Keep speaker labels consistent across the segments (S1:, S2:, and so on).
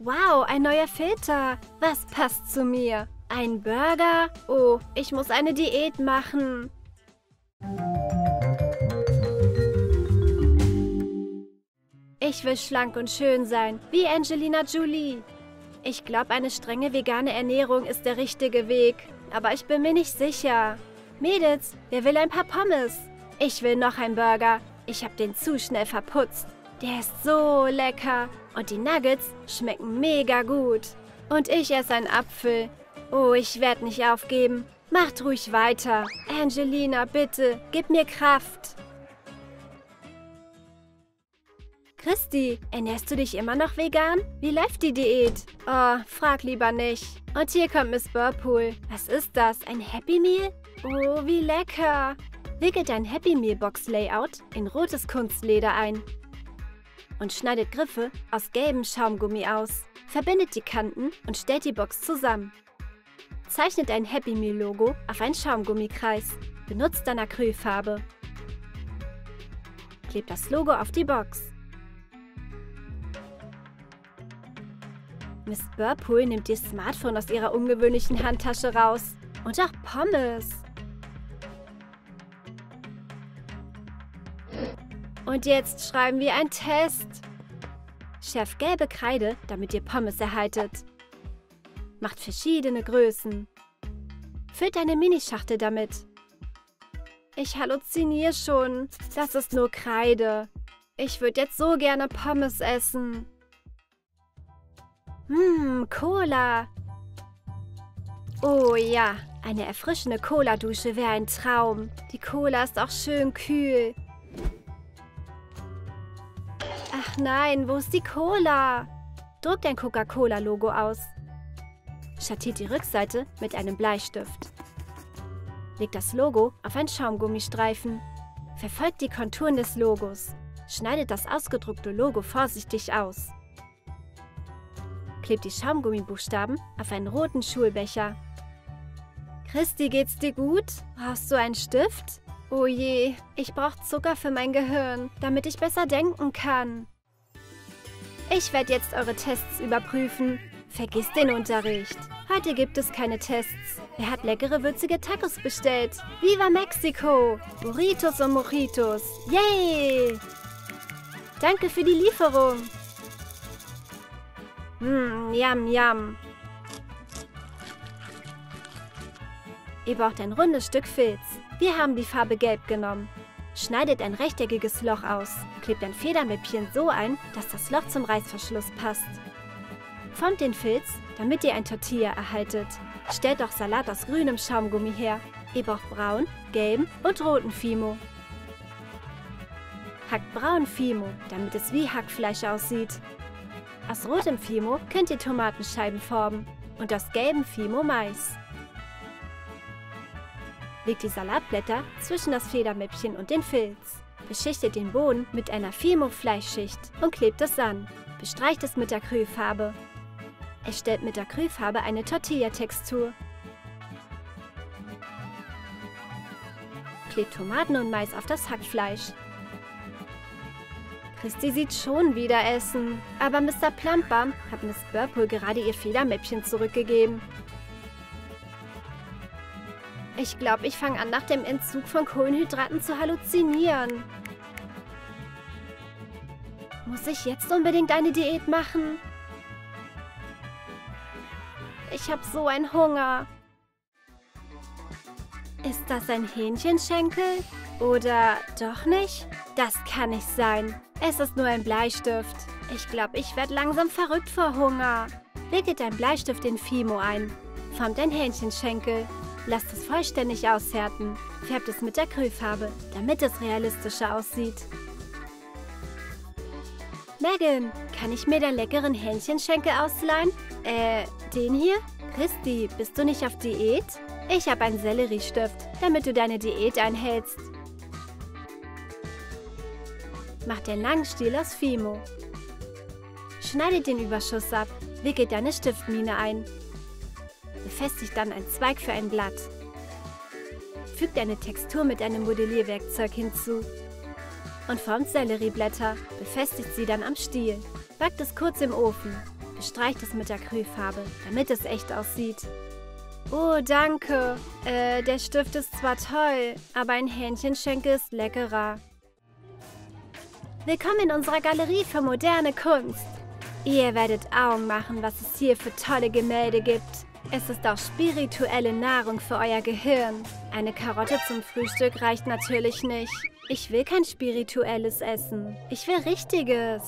S1: Wow, ein neuer Filter. Was passt zu mir? Ein Burger? Oh, ich muss eine Diät machen. Ich will schlank und schön sein, wie Angelina Jolie. Ich glaube, eine strenge vegane Ernährung ist der richtige Weg. Aber ich bin mir nicht sicher. Mädels, wer will ein paar Pommes? Ich will noch einen Burger. Ich habe den zu schnell verputzt. Der ist so lecker. Und die Nuggets schmecken mega gut. Und ich esse einen Apfel. Oh, ich werde nicht aufgeben. Macht ruhig weiter. Angelina, bitte, gib mir Kraft. Christi, ernährst du dich immer noch vegan? Wie läuft die Diät? Oh, frag lieber nicht. Und hier kommt Miss Burpool. Was ist das? Ein Happy Meal? Oh, wie lecker. Wickelt dein Happy Meal Box Layout in rotes Kunstleder ein und schneidet Griffe aus gelbem Schaumgummi aus. Verbindet die Kanten und stellt die Box zusammen. Zeichnet ein Happy Meal Logo auf einen Schaumgummikreis. Benutzt dann Acrylfarbe. Klebt das Logo auf die Box. Miss Burpool nimmt ihr Smartphone aus ihrer ungewöhnlichen Handtasche raus. Und auch Pommes. Und jetzt schreiben wir einen Test. Schärft gelbe Kreide, damit ihr Pommes erhaltet. Macht verschiedene Größen. Füllt eine Minischachtel damit. Ich halluziniere schon. Das ist nur Kreide. Ich würde jetzt so gerne Pommes essen. Hm, Cola. Oh ja, eine erfrischende Cola-Dusche wäre ein Traum. Die Cola ist auch schön kühl. Nein, wo ist die Cola? Druckt ein Coca-Cola-Logo aus. Schattiert die Rückseite mit einem Bleistift. Legt das Logo auf einen Schaumgummistreifen. Verfolgt die Konturen des Logos. Schneidet das ausgedruckte Logo vorsichtig aus. Klebt die Schaumgummibuchstaben auf einen roten Schulbecher. Christi, geht's dir gut? Brauchst du einen Stift? Oh je, ich brauche Zucker für mein Gehirn, damit ich besser denken kann. Ich werde jetzt eure Tests überprüfen. Vergiss den Unterricht. Heute gibt es keine Tests. Wer hat leckere, würzige Tacos bestellt? Viva Mexico! Burritos und Mojitos. Yay! Danke für die Lieferung. Mmm, yum, yum. Ihr braucht ein rundes Stück Filz. Wir haben die Farbe Gelb genommen. Schneidet ein rechteckiges Loch aus. Klebt ein Federmäppchen so ein, dass das Loch zum Reißverschluss passt. Formt den Filz, damit ihr ein Tortilla erhaltet. Stellt auch Salat aus grünem Schaumgummi her. Ihr braucht braun, gelben und roten Fimo. Hackt braun Fimo, damit es wie Hackfleisch aussieht. Aus rotem Fimo könnt ihr Tomatenscheiben formen und aus gelbem Fimo Mais. Legt die Salatblätter zwischen das Federmäppchen und den Filz. Beschichtet den Boden mit einer Fimo-Fleischschicht und klebt es an. Bestreicht es mit Acrylfarbe. Erstellt mit Acrylfarbe eine Tortilla-Textur. Klebt Tomaten und Mais auf das Hackfleisch. Christi sieht schon wieder Essen. Aber Mr. Plumpbum hat Miss Burple gerade ihr Federmäppchen zurückgegeben. Ich glaube, ich fange an, nach dem Entzug von Kohlenhydraten zu halluzinieren. Muss ich jetzt unbedingt eine Diät machen? Ich habe so einen Hunger. Ist das ein Hähnchenschenkel? Oder doch nicht? Das kann nicht sein. Es ist nur ein Bleistift. Ich glaube, ich werde langsam verrückt vor Hunger. Wickelt ein Bleistift in Fimo ein. Formt ein Hähnchenschenkel. Lasst es vollständig aushärten. Färbt es mit Acrylfarbe, damit es realistischer aussieht. Megan, kann ich mir den leckeren Hähnchenschenkel ausleihen? Äh, den hier? Christi, bist du nicht auf Diät? Ich habe einen Selleriestift, damit du deine Diät einhältst. Mach den langen Stiel aus Fimo. Schneidet den Überschuss ab, wickelt deine Stiftmine ein befestigt dann ein Zweig für ein Blatt. Fügt eine Textur mit einem Modellierwerkzeug hinzu und formt Sellerieblätter, befestigt sie dann am Stiel. Backt es kurz im Ofen. Bestreicht es mit Acrylfarbe, damit es echt aussieht. Oh, danke. Äh, der Stift ist zwar toll, aber ein Hähnchenschenkel ist leckerer. Willkommen in unserer Galerie für moderne Kunst. Ihr werdet Augen machen, was es hier für tolle Gemälde gibt. Es ist auch spirituelle Nahrung für euer Gehirn. Eine Karotte zum Frühstück reicht natürlich nicht. Ich will kein spirituelles Essen. Ich will richtiges.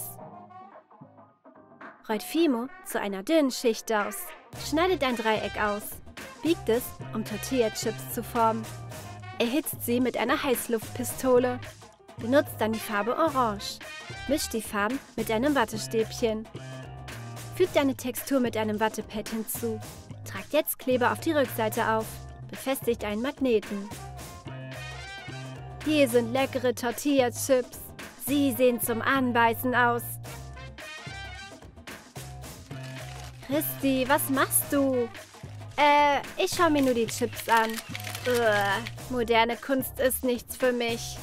S1: Rollt Fimo zu einer dünnen Schicht aus. Schneidet ein Dreieck aus. Biegt es, um Tortilla-Chips zu formen. Erhitzt sie mit einer Heißluftpistole. Benutzt dann die Farbe Orange. Mischt die Farben mit einem Wattestäbchen. Fügt eine Textur mit einem Wattepad hinzu. Tragt jetzt Kleber auf die Rückseite auf. Befestigt einen Magneten. Hier sind leckere Tortilla-Chips. Sie sehen zum Anbeißen aus. Christi, was machst du? Äh, ich schaue mir nur die Chips an. Ugh, moderne Kunst ist nichts für mich.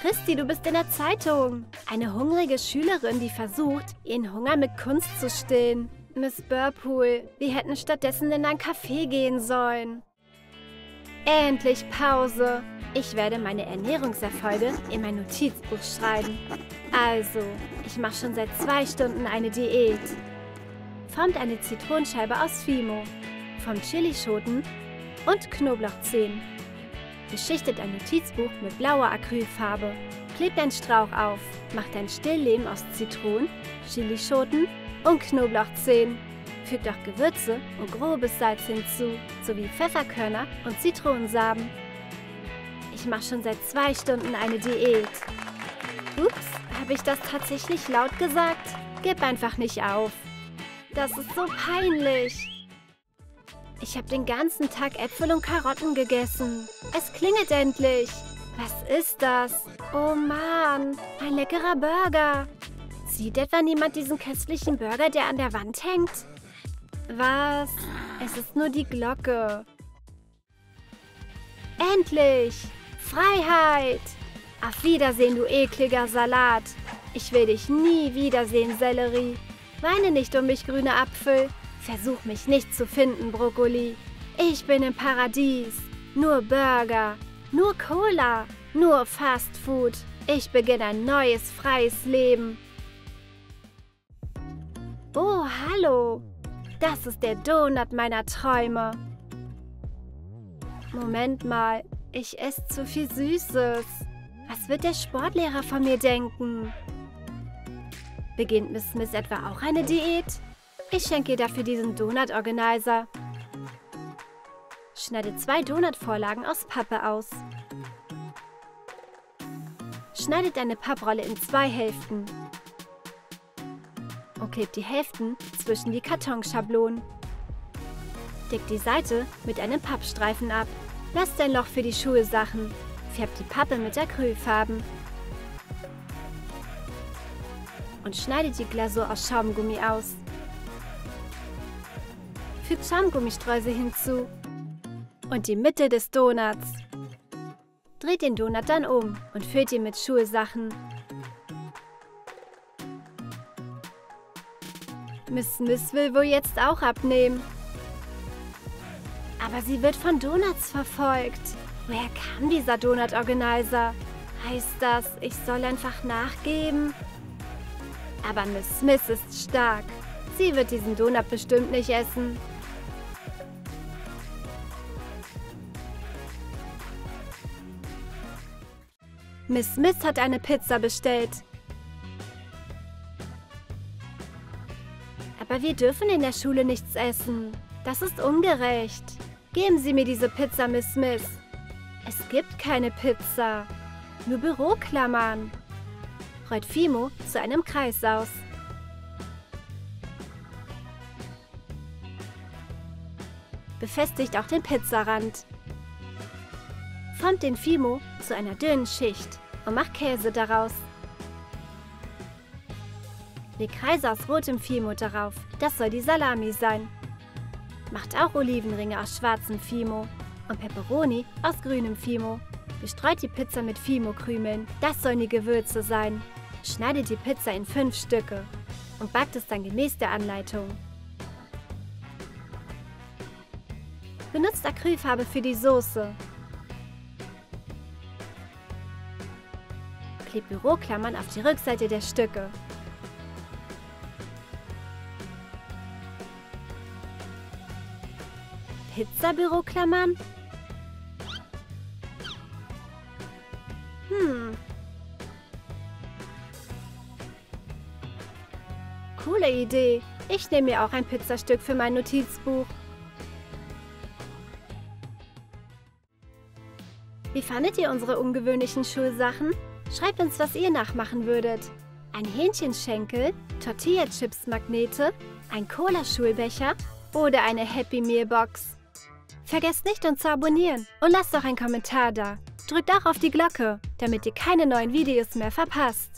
S1: Christi, du bist in der Zeitung. Eine hungrige Schülerin, die versucht, ihren Hunger mit Kunst zu stillen. Miss Burpool, wir hätten stattdessen in ein Café gehen sollen. Endlich Pause. Ich werde meine Ernährungserfolge in mein Notizbuch schreiben. Also, ich mache schon seit zwei Stunden eine Diät. Formt eine Zitronenscheibe aus Fimo, vom Chilischoten und Knoblauchzehen. Beschichtet ein Notizbuch mit blauer Acrylfarbe. Klebt ein Strauch auf. Macht ein Stillleben aus Zitronen, Chilischoten und Knoblauchzehen. Fügt auch Gewürze und grobes Salz hinzu, sowie Pfefferkörner und Zitronensamen. Ich mache schon seit zwei Stunden eine Diät. Ups, habe ich das tatsächlich laut gesagt? Gib einfach nicht auf. Das ist so peinlich. Ich habe den ganzen Tag Äpfel und Karotten gegessen. Es klingelt endlich. Was ist das? Oh Mann, ein leckerer Burger. Sieht etwa niemand diesen köstlichen Burger, der an der Wand hängt? Was? Es ist nur die Glocke. Endlich! Freiheit! Auf Wiedersehen, du ekliger Salat. Ich will dich nie wiedersehen, Sellerie. Weine nicht um mich, grüner Apfel. Versuch mich nicht zu finden, Brokkoli. Ich bin im Paradies. Nur Burger, nur Cola, nur Fast Food. Ich beginne ein neues, freies Leben. Oh, hallo. Das ist der Donut meiner Träume. Moment mal, ich esse zu viel Süßes. Was wird der Sportlehrer von mir denken? Beginnt Miss Smith etwa auch eine Diät? Ich schenke ihr dafür diesen Donut-Organizer. Schneide zwei Donut-Vorlagen aus Pappe aus. Schneidet eine Papprolle in zwei Hälften. Und klebt die Hälften zwischen die Kartonschablonen. Deckt die Seite mit einem Pappstreifen ab. Lasst ein Loch für die Schulsachen. Färbt die Pappe mit Acrylfarben. Und schneidet die Glasur aus Schaumgummi aus. Fügt Schaumgummistreusel hinzu. Und die Mitte des Donuts. Dreht den Donut dann um und füllt ihn mit Schulsachen. Miss Smith will wohl jetzt auch abnehmen. Aber sie wird von Donuts verfolgt. Woher kam dieser Donut-Organizer? Heißt das, ich soll einfach nachgeben? Aber Miss Smith ist stark. Sie wird diesen Donut bestimmt nicht essen. Miss Smith hat eine Pizza bestellt. Aber wir dürfen in der Schule nichts essen. Das ist ungerecht. Geben Sie mir diese Pizza, Miss Smith. Es gibt keine Pizza. Nur Büroklammern. Rollt Fimo zu einem Kreis aus. Befestigt auch den Pizzarand. Formt den Fimo zu einer dünnen Schicht und macht Käse daraus. Leg Kreise aus rotem Fimo darauf. Das soll die Salami sein. Macht auch Olivenringe aus schwarzem Fimo und Peperoni aus grünem Fimo. Bestreut die Pizza mit Fimo-Krümeln. Das sollen die Gewürze sein. Schneidet die Pizza in fünf Stücke. und backt es dann gemäß der Anleitung. Benutzt Acrylfarbe für die Soße. Klebt Büroklammern auf die Rückseite der Stücke. Pizza-Büroklammern? Hm. Coole Idee. Ich nehme mir auch ein Pizzastück für mein Notizbuch. Wie fandet ihr unsere ungewöhnlichen Schulsachen? Schreibt uns, was ihr nachmachen würdet. Ein Hähnchenschenkel, Tortilla-Chips-Magnete, ein Cola-Schulbecher oder eine Happy Meal Box. Vergesst nicht, uns zu abonnieren und lasst auch einen Kommentar da. Drückt auch auf die Glocke, damit ihr keine neuen Videos mehr verpasst.